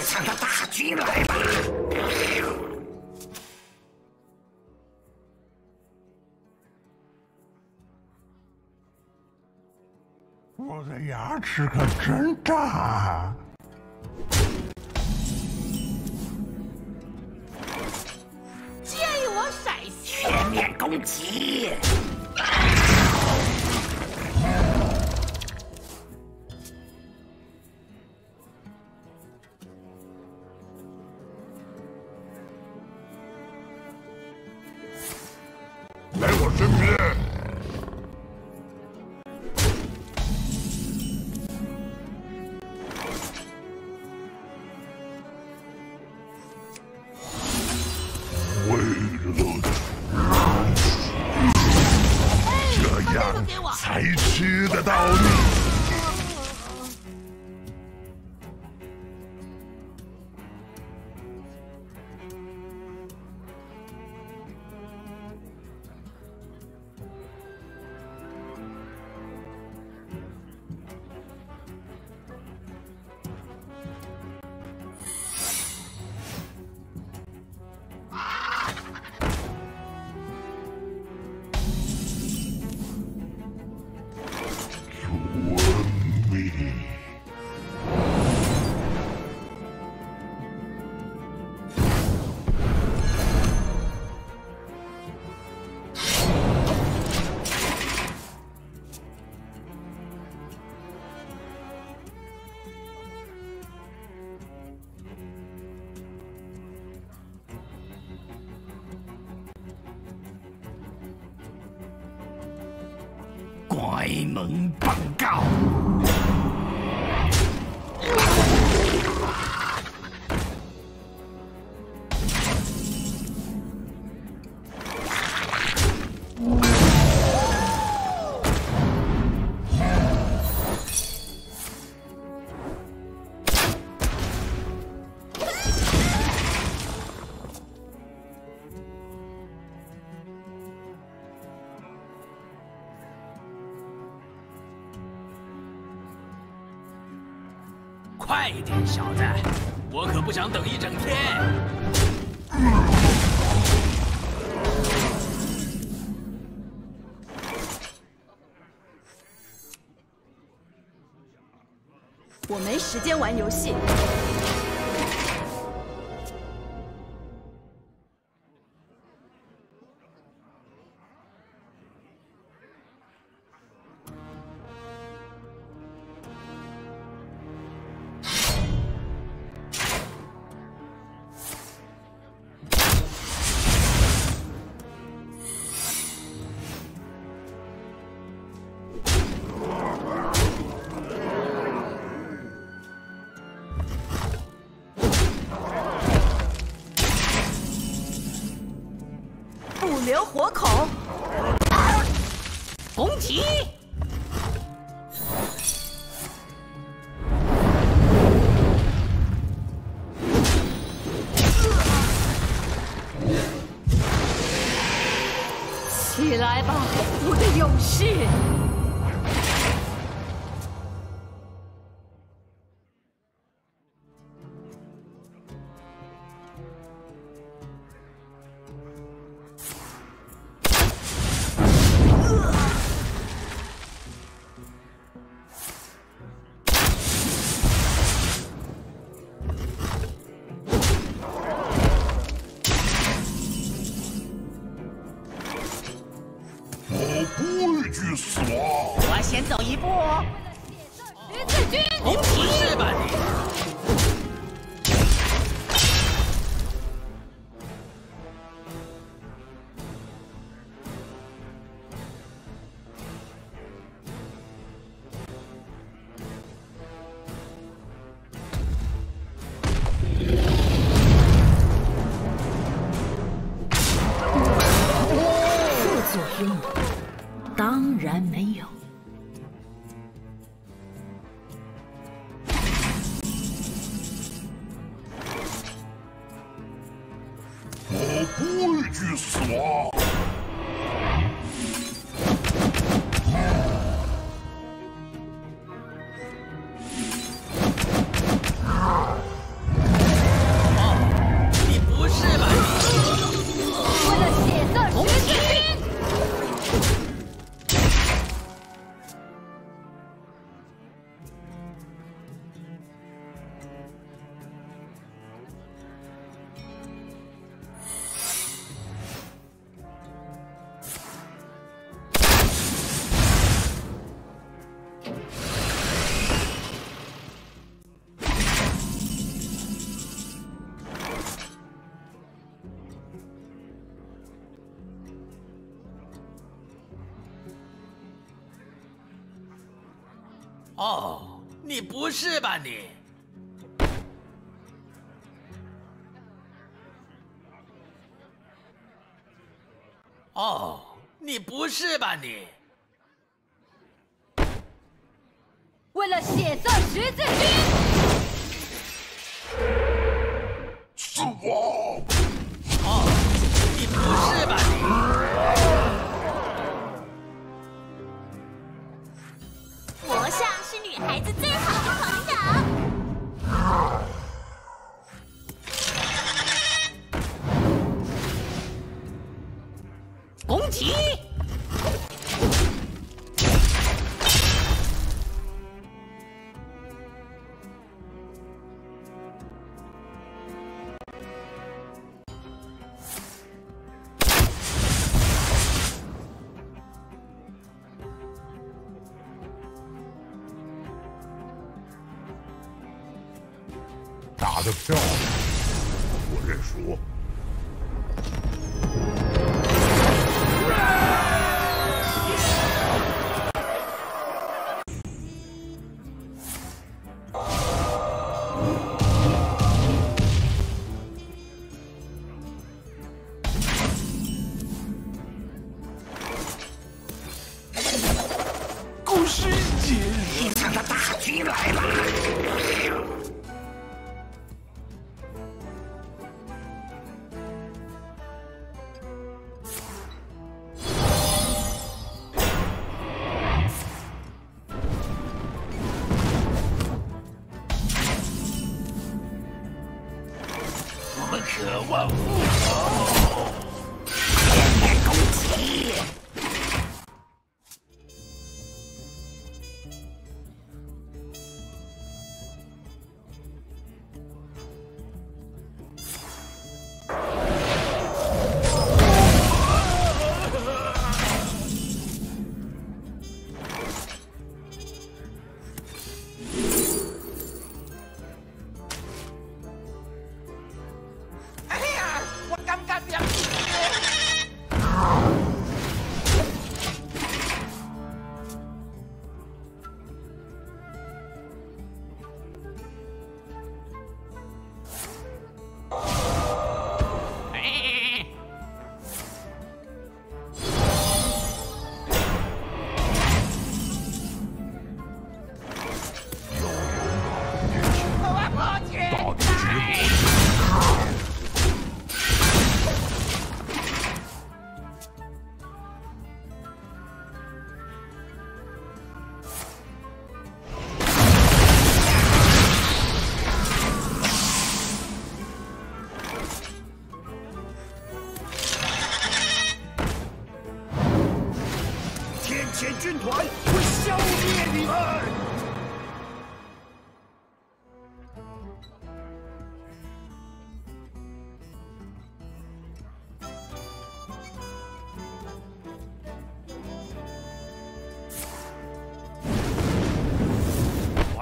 猎场的大军来吧！我的牙齿可真大！建议我闪现！全面攻击！来快一点，小子，我可不想等一整天。我没时间玩游戏。起来吧，我的勇士！不畏惧死亡。我先走一步。十字军，攻击是吧你？副作用？当然没有。哦，你不是吧你？哦，你不是吧你？为了血色十字打得漂亮，我认输。故事结束，一场的大军来了。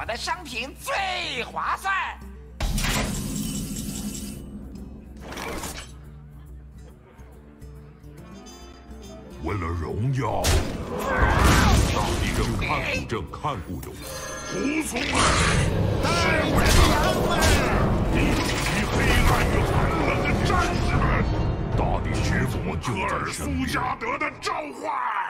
的商品最划算。为了荣耀，大地正看顾正看顾着我，胡从们，带回他们！一批黑暗与寒冷的战士们，大地学佛就赫尔在苏边。加德的召唤。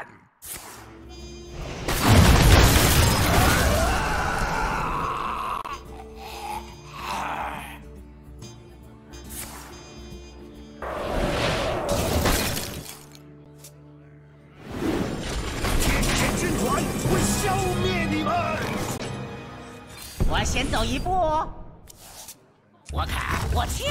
走一步，我砍我欠。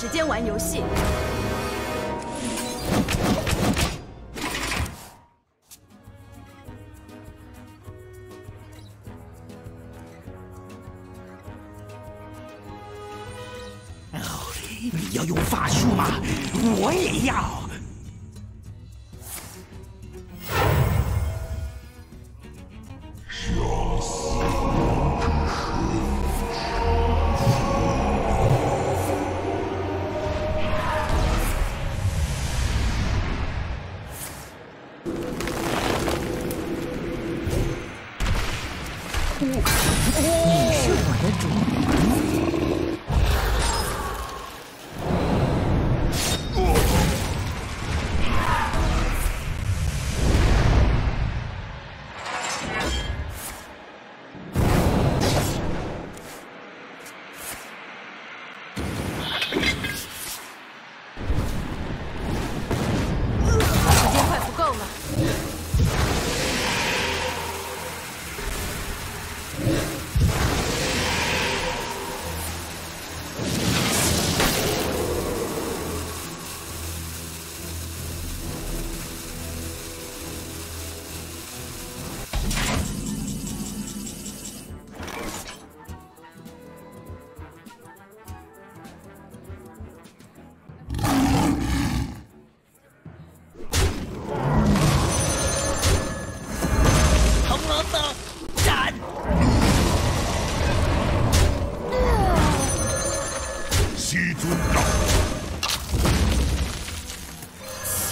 时间玩游戏。你要用法术吗？我也要。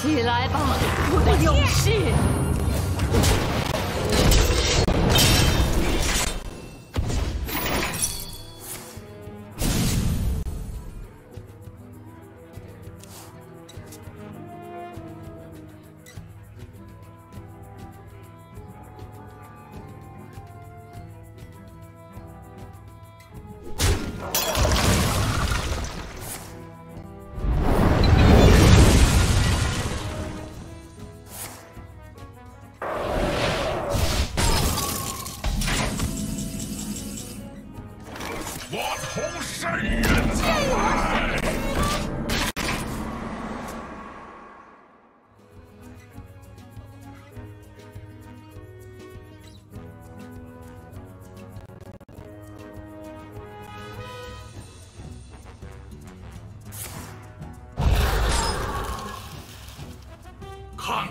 起来吧，我的勇士！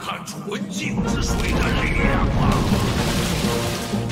看纯净之水的力量吧！